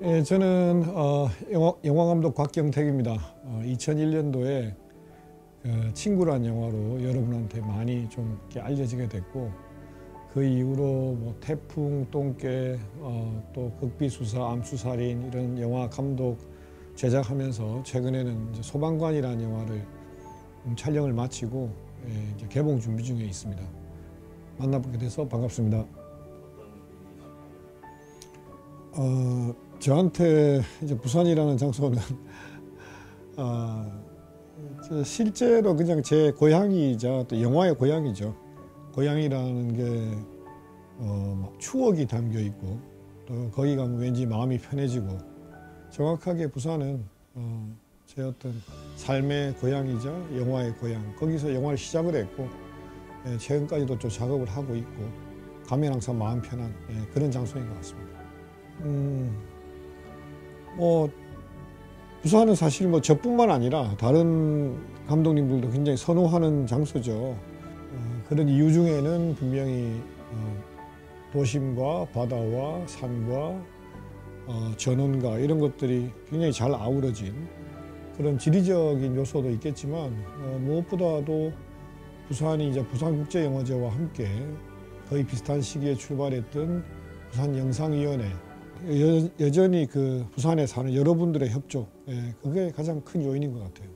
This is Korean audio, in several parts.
예, 저는 어, 영화, 영화 감독 곽경택입니다. 어, 2001년도에 어, 친구란 영화로 여러분한테 많이 좀 이렇게 알려지게 됐고 그 이후로 뭐 태풍, 똥개, 어, 또 극비수사, 암수살인 이런 영화 감독 제작하면서 최근에는 이제 소방관이라는 영화를 음, 촬영을 마치고 예, 이제 개봉 준비 중에 있습니다. 만나보게 돼서 반갑습니다. 어, 저한테 이제 부산이라는 장소는 아, 저 실제로 그냥 제 고향이자 또 영화의 고향이죠. 고향이라는 게 어, 막 추억이 담겨 있고 또 거기 가면 왠지 마음이 편해지고 정확하게 부산은 어, 제 어떤 삶의 고향이자 영화의 고향 거기서 영화를 시작을 했고 예, 최근까지도 좀 작업을 하고 있고 가면 항상 마음 편한 예, 그런 장소인 것 같습니다. 음, 뭐 부산은 사실 뭐 저뿐만 아니라 다른 감독님들도 굉장히 선호하는 장소죠. 어, 그런 이유 중에는 분명히 어, 도심과 바다와 산과 어, 전원과 이런 것들이 굉장히 잘 아우러진 그런 지리적인 요소도 있겠지만 어, 무엇보다도 부산이 이제 부산국제영화제와 함께 거의 비슷한 시기에 출발했던 부산영상위원회 여, 전히그 부산에 사는 여러분들의 협조 예, 그게 가장 큰 요인인 것 같아요.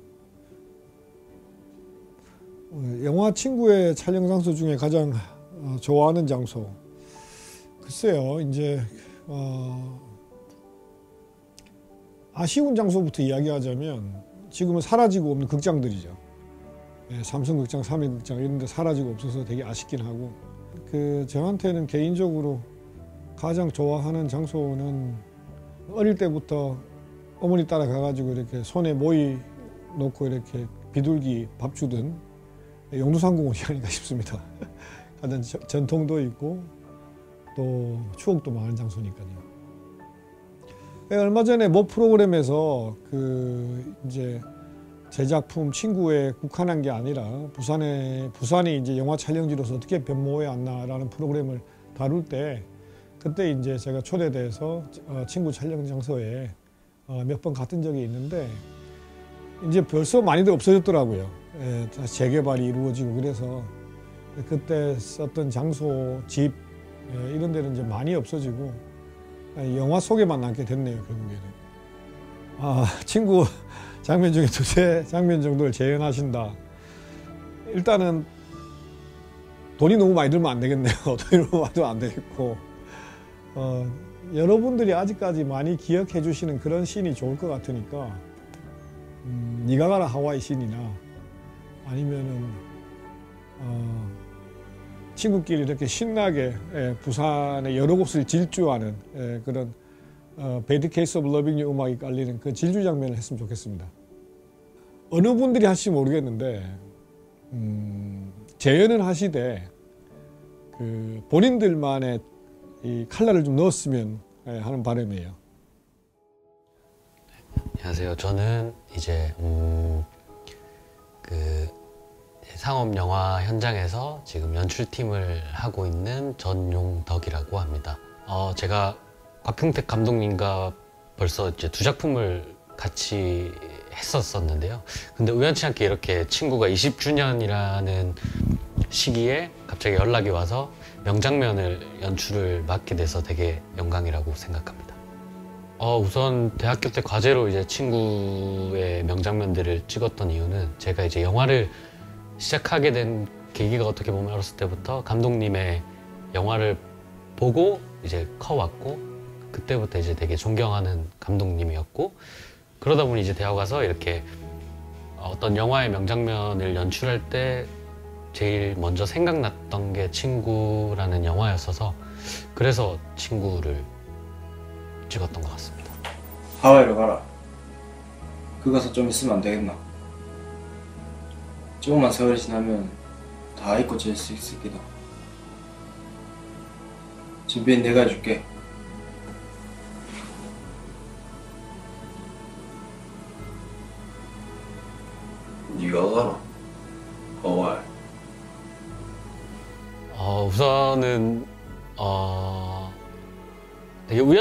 어, 영화 친구의 촬영 장소 중에 가장 어, 좋아하는 장소 글쎄요 이제 어, 아쉬운 장소부터 이야기하자면 지금은 사라지고 없는 극장들이죠. 예, 삼성극장, 삼일극장 이런 데 사라지고 없어서 되게 아쉽긴 하고 그 저한테는 개인적으로 가장 좋아하는 장소는 어릴 때부터 어머니 따라 가가지고 이렇게 손에 모이 놓고 이렇게 비둘기 밥 주던 용두상공원이 아닌가 싶습니다. 가장 전통도 있고 또 추억도 많은 장소니까요. 예, 얼마 전에 모 프로그램에서 그 이제 제 작품 친구에 국한한 게 아니라 부산에 부산이 이제 영화 촬영지로서 어떻게 변모해 왔나라는 프로그램을 다룰 때 그때 이제 제가 초대돼서 어, 친구 촬영 장소에 어, 몇번 갔던 적이 있는데 이제 벌써 많이들 없어졌더라고요. 예, 재개발이 이루어지고 그래서 그때 썼던 장소, 집 예, 이런 데는 이제 많이 없어지고 영화 속에만 남게 됐네요 결국에는. 아 친구 장면 중에 두세 장면 정도를 재현하신다. 일단은 돈이 너무 많이 들면 안 되겠네요. 돈이 너무 많이 들면 안 되겠고 어, 여러분들이 아직까지 많이 기억해 주시는 그런 씬이 좋을 것 같으니까 음, 니가 가라 하와이 씬이나 아니면은 어, 친구끼리 이렇게 신나게 예, 부산의 여러 곳을 질주하는 예, 그런 어, Bad Case of Loving You 음악이 깔리는 그 질주 장면을 했으면 좋겠습니다. 어느 분들이 하실지 모르겠는데 음, 재연을 하시되 그 본인들만의 이 칼날을 좀 넣었으면 예, 하는 바람이에요. 안녕하세요. 저는 이제 음, 그 상업 영화 현장에서 지금 연출팀을 하고 있는 전용덕이라고 합니다. 어, 제가 곽형택 감독님과 벌써 이제 두 작품을 같이 했었었는데요. 근데 우연치 않게 이렇게 친구가 20주년이라는 시기에 갑자기 연락이 와서 명장면을 연출을 맡게 돼서 되게 영광이라고 생각합니다. 어, 우선 대학교 때 과제로 이제 친구의 명장면들을 찍었던 이유는 제가 이제 영화를 시작하게 된 계기가 어떻게 보면 어렸을 때부터 감독님의 영화를 보고 이제 커왔고 그때부터 이제 되게 존경하는 감독님이었고 그러다 보니 이제 대학 가서 이렇게 어떤 영화의 명장면을 연출할 때 제일 먼저 생각났던 게 친구라는 영화였어서 그래서 친구를 찍었던 것 같습니다. 하와이로 가라. 그 가서 좀 있으면 안 되겠나? 조금만 세월이 지나면 다 잊고 지낼 수 있을 기다. 준비는 내가 해줄게.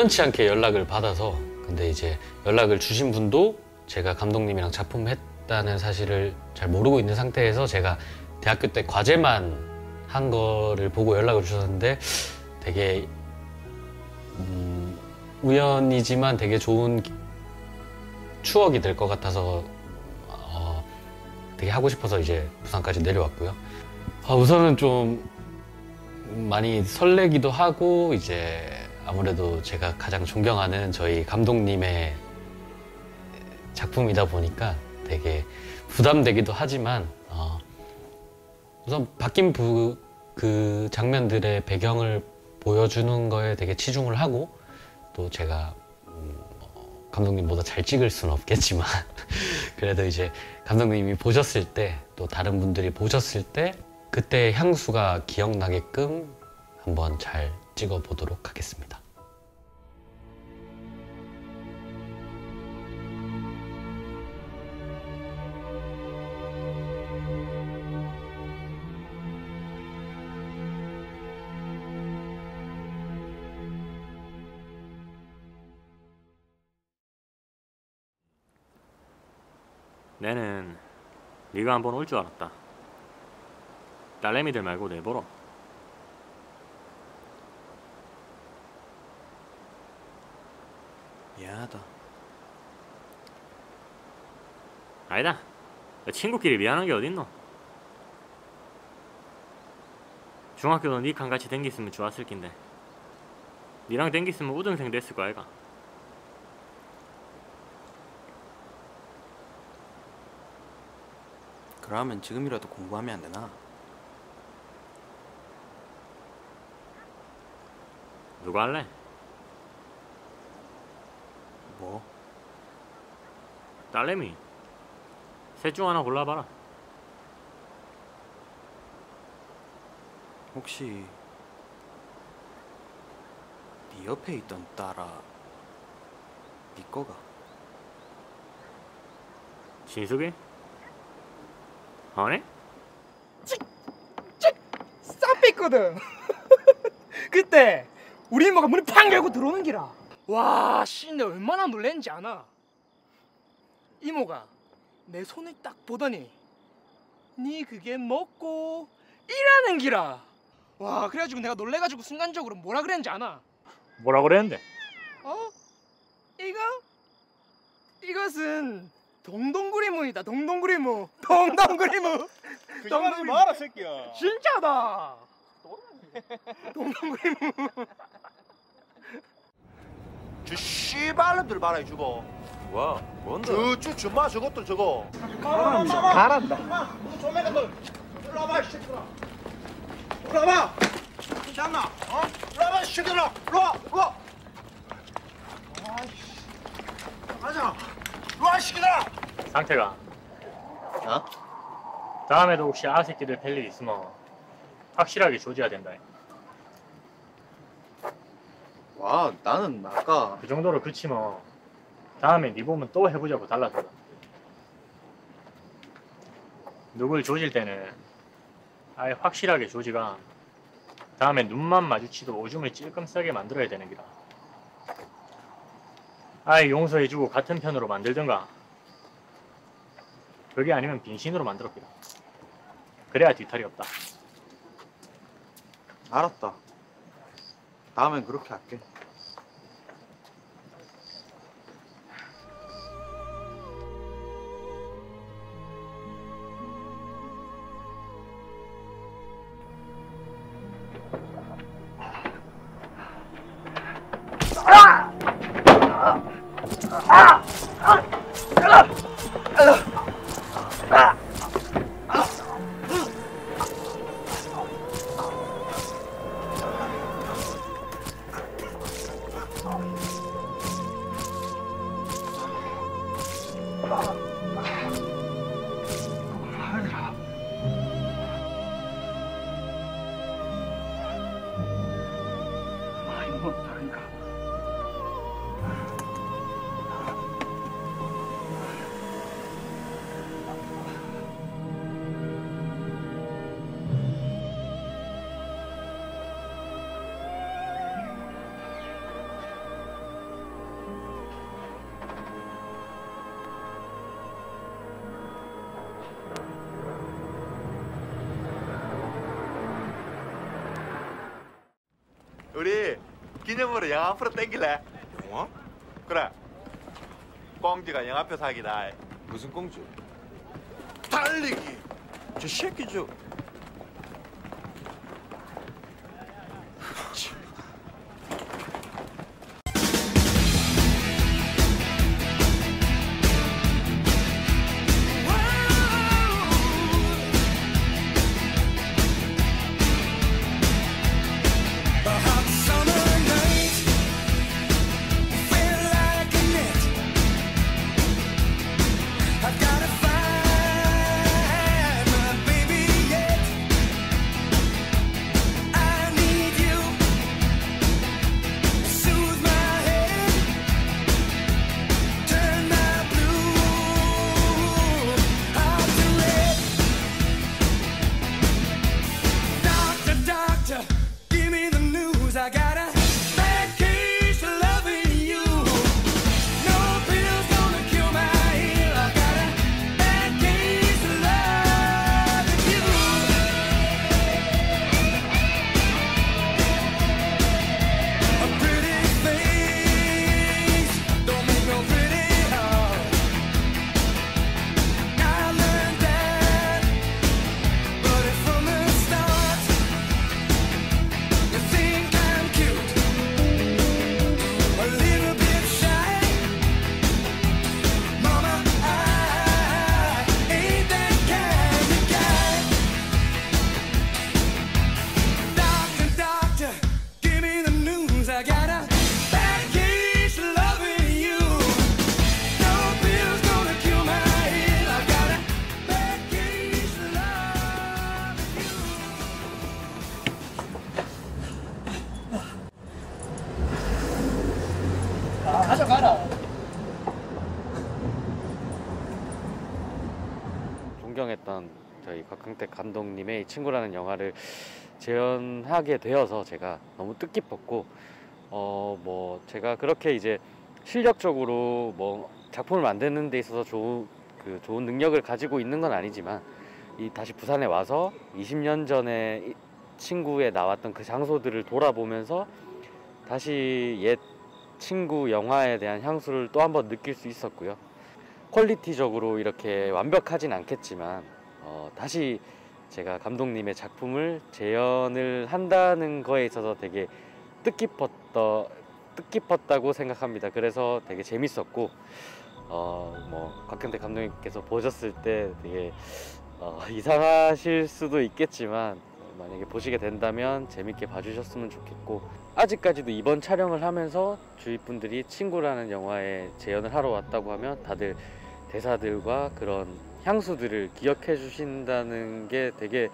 우연치 않게 연락을 받아서 근데 이제 연락을 주신 분도 제가 감독님이랑 작품 했다는 사실을 잘 모르고 있는 상태에서 제가 대학교 때 과제만 한 거를 보고 연락을 주셨는데 되게 음, 우연이지만 되게 좋은 기- 추억이 될 것 같아서 어, 되게 하고 싶어서 이제 부산까지 내려왔고요. 아, 우선은 좀 많이 설레기도 하고 이제 아무래도 제가 가장 존경하는 저희 감독님의 작품이다 보니까 되게 부담되기도 하지만 어, 우선 바뀐 부, 그 장면들의 배경을 보여주는 거에 되게 치중을 하고 또 제가 음, 어, 감독님보다 잘 찍을 수는 없겠지만 그래도 이제 감독님이 보셨을 때 또 다른 분들이 보셨을 때 그때 향수가 기억나게끔 한번 잘 찍어 보도록 하겠습니다. 내는 네가 한번 올 줄 알았다. 딸내미들 말고 내보러. 미안하다. 아니다. 내 친구끼리 미안한 게 어딨노? 중학교도 니랑 같이 댕겼으면 좋았을 낀데. 니랑 댕겼으면 우등생 됐을 거 아이가. 그러면 지금이라도 공부하면 안 되나? 누가 할래? 뭐? 딸내미. 셋 중 하나 골라봐라. 혹시 네 옆에 있던 딸아 네 거가? 진숙이? 아니? 쌈 뺐거든. 그때 우리 이모가 문을 팡 열고 들어오는 기라. 와, 씨, 내 얼마나 놀랬는지 아나? 이모가 내 손을 딱 보더니 니 그게 먹고 일하는 기라. 와, 그래가지고 내가 놀래가지고 순간적으로 뭐라 그랬는지 아나? 뭐라 그랬는데? 어? 이거? 이것은 동동구리무이다. 동동구리무. 동동구리무. 동동구리무. 마라 새끼야. 진짜다. 동동구리무. 저 씨발놈들 봐라 주고. 와, 뭔데? 저저 주마 저것도 저거. 조매가 너 일로 와봐 이 새끼들아. 일로 와봐. 괜찮나? 어? 일로 와봐 이 새끼들아. 일로 와. 일로 와. 아이씨. 가자. 와이 새끼들아. 상태가. 어? 다음에도 혹시 아새끼들 뵐 일 있으면 확실하게 조져야 된다. 와, 나는 아까 그 정도로 그치면 다음에 네 보면 또 해보자고 달라져. 누굴 조질 때는 아예 확실하게 조지가 다음에 눈만 마주치도 오줌을 찔끔 싸게 만들어야 되는 기라. 아예 용서해주고 같은 편으로 만들든가. 그게 아니면 빈신으로 만들었기라. 그래야 뒤탈이 없다. 알았다. 다음엔 그렇게 할게. 宝。 기념으로 영화 앞으로 땡길래? 영화? 그래. 꽁지가 영화표 사기다. 무슨 공주? 달리기. 저 새끼죠. 감독님의 이 친구라는 영화를 재현하게 되어서 제가 너무 뜻깊었고 어 뭐 제가 그렇게 이제 실력적으로 뭐 작품을 만드는 데 있어서 좋은 그 좋은 능력을 가지고 있는 건 아니지만 이 다시 부산에 와서 20년 전에 이 친구에 나왔던 그 장소들을 돌아보면서 다시 옛 친구 영화에 대한 향수를 또 한번 느낄 수 있었고요. 퀄리티적으로 이렇게 완벽하진 않겠지만 어, 다시 제가 감독님의 작품을 재현을 한다는 거에 있어서 되게 뜻깊었더 뜻깊었다고 생각합니다. 그래서 되게 재밌었고 어 뭐 곽현대 감독님께서 보셨을 때 되게 어, 이상하실 수도 있겠지만 만약에 보시게 된다면 재밌게 봐주셨으면 좋겠고 아직까지도 이번 촬영을 하면서 주위 분들이 친구라는 영화에 재현을 하러 왔다고 하면 다들 대사들과 그런 향수들을 기억해 주신다는 게 되게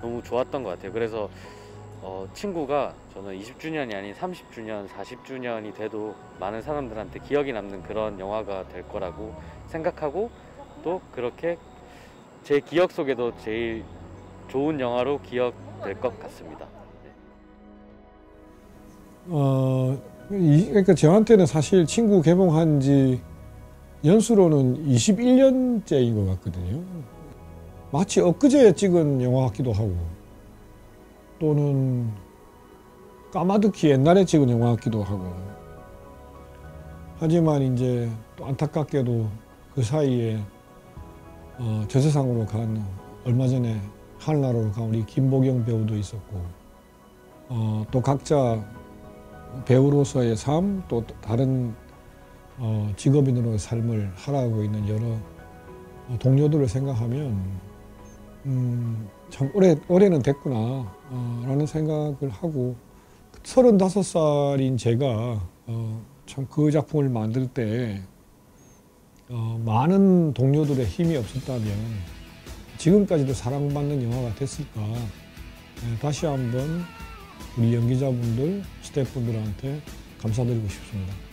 너무 좋았던 것 같아요. 그래서 어, 친구가 저는 20주년이 아닌 30주년, 40주년이 돼도 많은 사람들한테 기억이 남는 그런 영화가 될 거라고 생각하고 또 그렇게 제 기억 속에도 제일 좋은 영화로 기억될 것 같습니다. 네. 어, 이, 그러니까 저한테는 사실 친구 개봉한 지 연수로는 21년째인 것 같거든요. 마치 엊그제 찍은 영화 같기도 하고 또는 까마득히 옛날에 찍은 영화 같기도 하고 하지만 이제 또 안타깝게도 그 사이에 어, 저 세상으로 간 얼마 전에 하늘나라로 간 우리 김보경 배우도 있었고 어, 또 각자 배우로서의 삶, 또 다른 어, 직업인으로의 삶을 살아가고 있는 여러 어, 동료들을 생각하면 음, 참 오래, 올해는 됐구나 어, 라는 생각을 하고 35살인 제가 어, 참 그 작품을 만들 때 어, 많은 동료들의 힘이 없었다면 지금까지도 사랑받는 영화가 됐을까 예, 다시 한번 우리 연기자분들, 스태프분들한테 감사드리고 싶습니다.